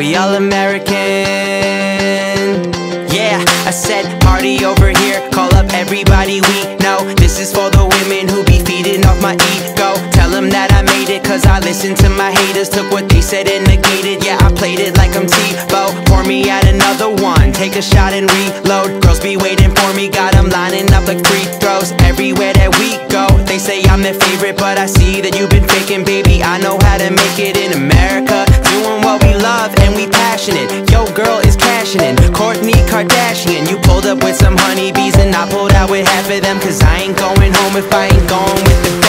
We all American. Yeah, I said party over here. Call up everybody we I listened to my haters. Took what they said and negated. Yeah, I played it like I'm Tebow. Pour me out another one, take a shot and reload. Girls be waiting for me, got them lining up like free throws. Everywhere that we go, they say I'm their favorite, but I see that you've been faking, baby. I know how to make it in America. Doing what we love and we passionate. Yo, girl is cashing in. Kourtney Kardashian, you pulled up with some honeybees and I pulled out with half of them. Cause I ain't going home if I ain't going with the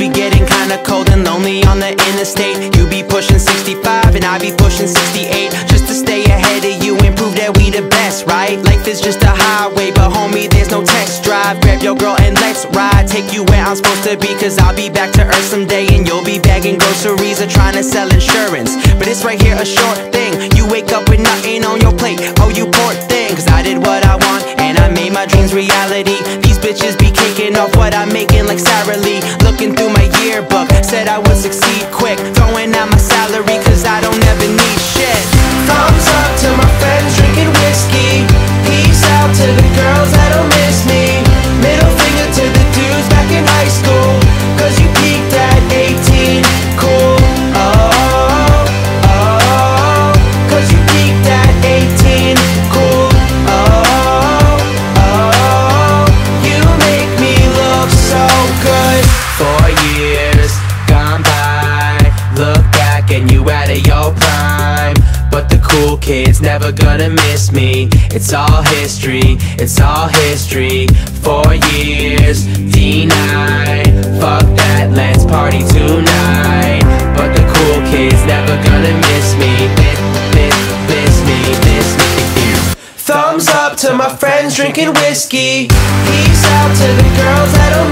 be getting kinda cold and lonely on the interstate. You be pushing 65 and I be pushing 68. Just to stay ahead of you and prove that we the best, right? Life is just a highway, but homie, there's no test drive. Grab your girl and let's ride. Take you where I'm supposed to be, cause I'll be back to earth someday. And you'll be bagging groceries or trying to sell insurance. But it's right here a short thing. You wake up with nothing on your plate. Oh, you poor thing, cause I did what I want and I made my dreams reality. Bitches be kicking off what I'm making like Sara Lee. Looking through my yearbook, said I would succeed quick. Throwing Four years gone by, look back and you out of your prime. But the cool kids never gonna miss me. It's all history, it's all history. Four years, D9. Fuck that, let's party tonight. But the cool kids never gonna miss me. Miss, miss, miss me, miss me. Thumbs up to my friends drinking whiskey. Peace out to the girls that don't